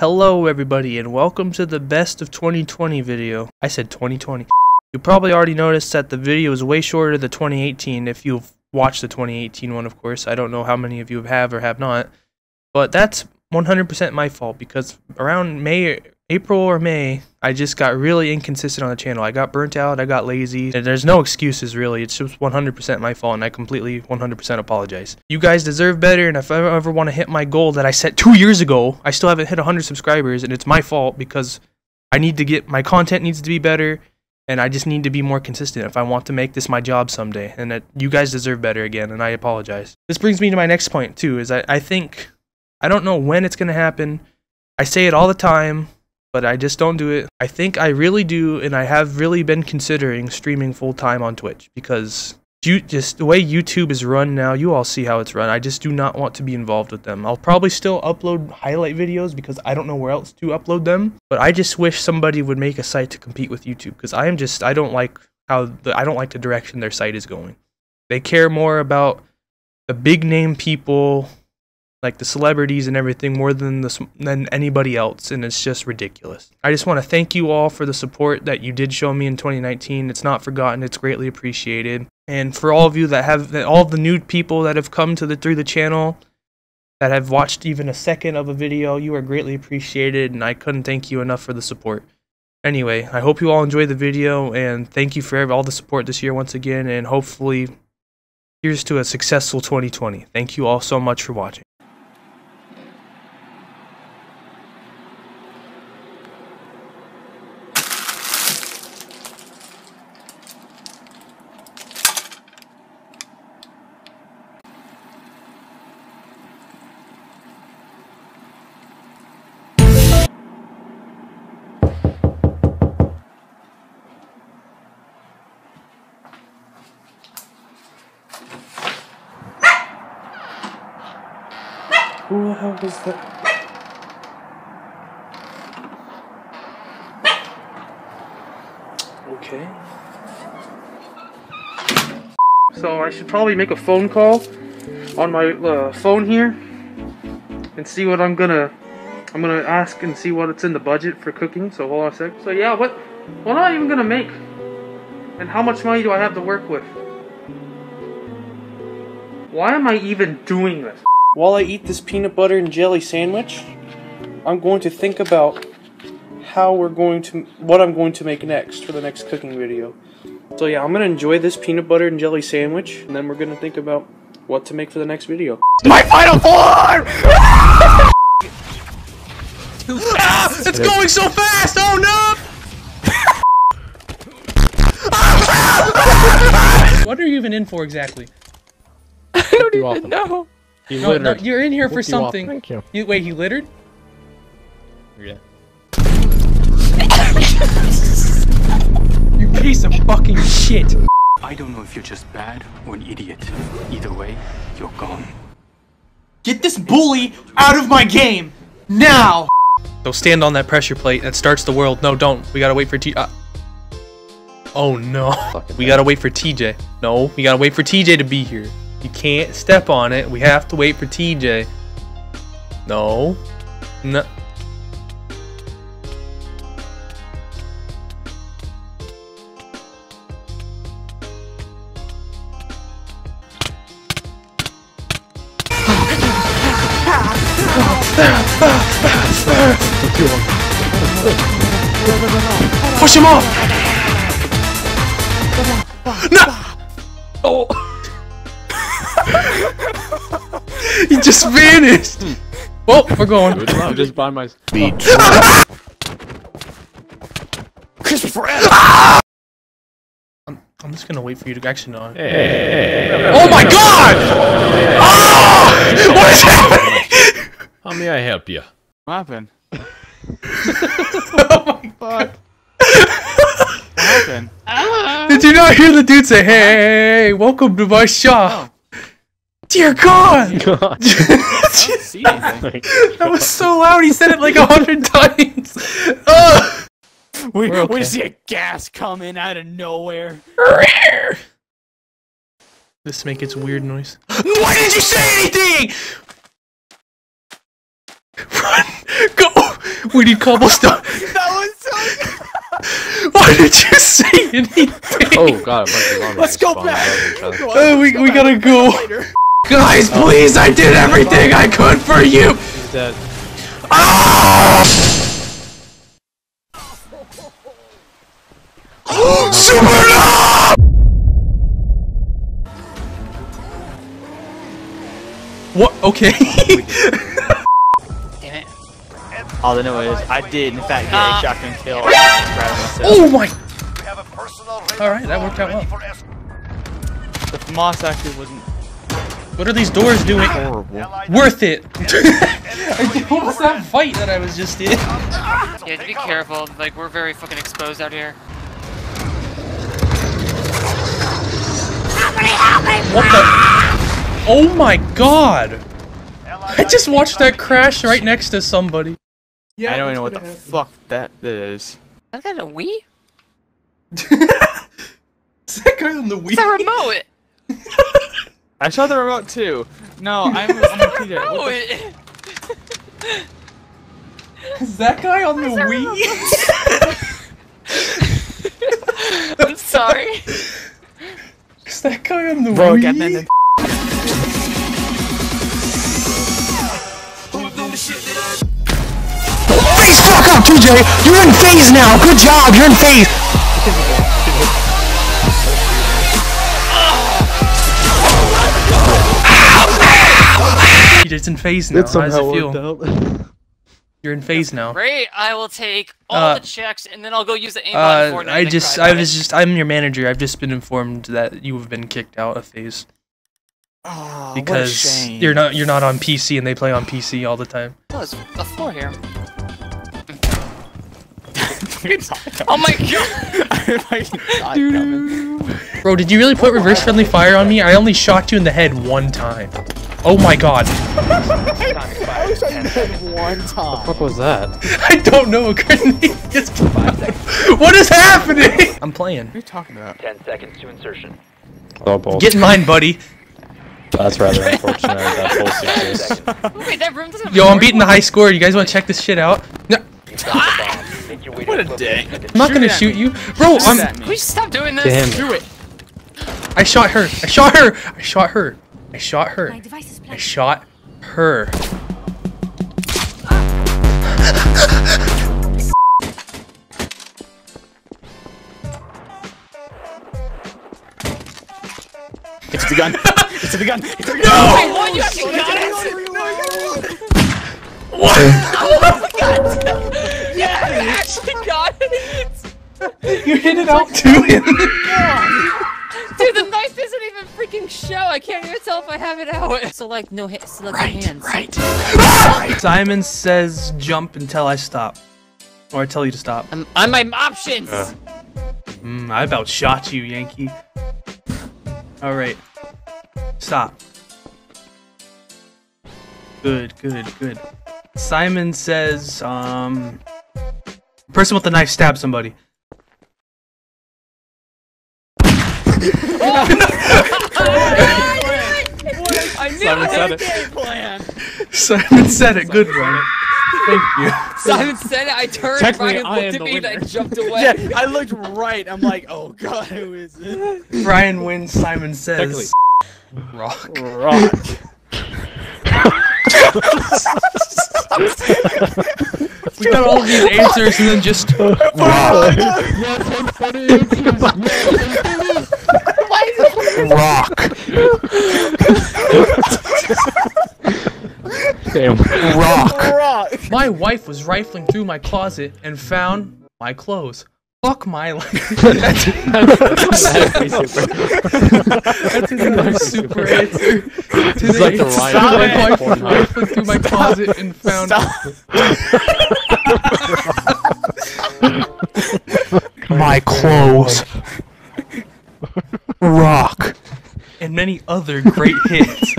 Hello everybody and welcome to the best of 2020 video. I said 2020. You probably already noticed that the video is way shorter than 2018 if you've watched the 2018 one of course. I don't know how many of you have or have not. But that's 100% my fault because around May April or May, I just got really inconsistent on the channel. I got burnt out, I got lazy, there's no excuses really. It's just 100% my fault, and I completely 100% apologize. You guys deserve better, and if I ever want to hit my goal that I set two years ago, I still haven't hit 100 subscribers, and it's my fault because I need to get my content needs to be better, and I just need to be more consistent if I want to make this my job someday. And that you guys deserve better again, and I apologize. This brings me to my next point too. Is I, I think I don't know when it's gonna happen. I say it all the time but I just don't do it. I think I really do, and I have really been considering streaming full time on Twitch because you just the way YouTube is run now, you all see how it's run. I just do not want to be involved with them. I'll probably still upload highlight videos because I don't know where else to upload them. But I just wish somebody would make a site to compete with YouTube because I am just I don't like how the I don't like the direction their site is going. They care more about the big name people like the celebrities and everything more than the than anybody else and it's just ridiculous. I just want to thank you all for the support that you did show me in 2019. It's not forgotten. It's greatly appreciated. And for all of you that have all the new people that have come to the through the channel that have watched even a second of a video, you are greatly appreciated and I couldn't thank you enough for the support. Anyway, I hope you all enjoyed the video and thank you for all the support this year once again and hopefully here's to a successful 2020. Thank you all so much for watching. Who the hell was that? Okay. So I should probably make a phone call on my uh, phone here and see what I'm gonna I'm gonna ask and see what it's in the budget for cooking. So hold on a sec. So yeah, what what am I even gonna make? And how much money do I have to work with? Why am I even doing this? While I eat this peanut butter and jelly sandwich, I'm going to think about how we're going to, what I'm going to make next for the next cooking video. So yeah, I'm going to enjoy this peanut butter and jelly sandwich, and then we're going to think about what to make for the next video. My final form! ah, it's going so fast! Oh no! what are you even in for exactly? I don't even know. He no, no, you're in here for something. You Thank you. you. Wait, he littered? Yeah. you piece of fucking shit. I don't know if you're just bad or an idiot. Either way, you're gone. Get this bully out of my game! Now! So stand on that pressure plate. That starts the world. No, don't. We gotta wait for T- uh Oh no. We gotta wait for TJ. No, we gotta wait for TJ to be here. You can't step on it. We have to wait for TJ. No. No. Push him off! No! Oh! He just vanished. Oh, we're going. I'm just by my beat. Christopher I'm, I'm just gonna wait for you to actually know. Hey, hey, hey, oh my god! Oh! What is happening? How may I help you? What happened? oh my god. what happened? Did you not hear the dude say, hey, welcome to my shop? Dear God! God. that was so loud. He said it like a hundred times. Uh, we okay. we see a gas coming out of nowhere. This make its weird noise. Why did you say anything? Run! Go! We need cobblestone. That was so. Why did you say anything? Oh god, a bunch of Let's go back. above each other. Oh, we, we gotta go. Later. Guys, please, I did everything I could for you. He's dead. Super What? Okay. Damn it. All I know is I did in fact get Ah. a shotgun kill. and grabbed myself. oh my. All right, that worked out well. The Moss actually wasn't. What are these doors doing? Horrible. Worth it. what was that fight that I was just in? Yeah, be careful. Like, we're very fucking exposed out here. What the? Oh my god! I just watched that crash right next to somebody. Yeah, I don't even know what the fuck that is. That got a Wii? Is that guy on the Wii? It's a remote! I saw the remote too. No, I'm, I'm a PJ. What it, Is that guy on the Wii? I'm sorry. Is that guy on the the- Bro, Wii? get that. Face fuck up, TJ! You're in FaZe now! Good job, you're in FaZe! It's in FaZe now. How does it feel? You're in FaZe now. Great, I will take all Uh, the checks and then I'll go use the aimbot in Uh, Fortnite I just, I was it. just, I'm your manager. I've just been informed that you have been kicked out of FaZe Oh, because you're not, you're not on PC and they play on PC all the time. Oh, there's a floor here. Oh my god! Bro, did you really put reverse friendly fire on me? I only shot you in the head one time. Oh my god. i one time. What the fuck was that? I don't know. A grenade just came out. What is happening? I'm playing. What are you talking about? 10 seconds to insertion. Oh, both. Get in line, buddy. That's rather unfortunate. That full success. Wait, that room doesn't Yo, I'm beating the high score. You guys want to check this shit out? No, Make your way What a the dick. I'm not gonna Shoot shoot you, bro. Shoot I'm. at Can stop doing this? Damn. Do it. I shot her. I shot her. I shot her. I shot her. My device is I shot her. It's the gun. it's the gun. It's the gun. Oh Wait, what? You actually got it? Yeah, you actually got it! You hit it out to him. I can't even tell if I have it out. So like, no hit, select right, hands. Right. Simon says jump until I stop, or I tell you to stop. I'm on my options. Mm, I about shot you, Yankee. All right, stop. Good, good, good. Simon says, um, person with the knife stab somebody. I knew Simon it. said it. Game plan. Simon said it. Good one. Thank you. Simon said it. I turned. Technically, Ryan I looked at the me and I jumped away. Yeah, I looked right. I'm like, oh god, who is it? Brian wins. Simon says, rock. Rock. We got all these answers and then just Rock. Rock! Damn. Rock! Rock. My wife was rifling through my closet and found my clothes. Fuck my life. That's, that's another super answer. Today, like the Ryan my wife was rifling through my closet and found My clothes! Rock! and many other great hits.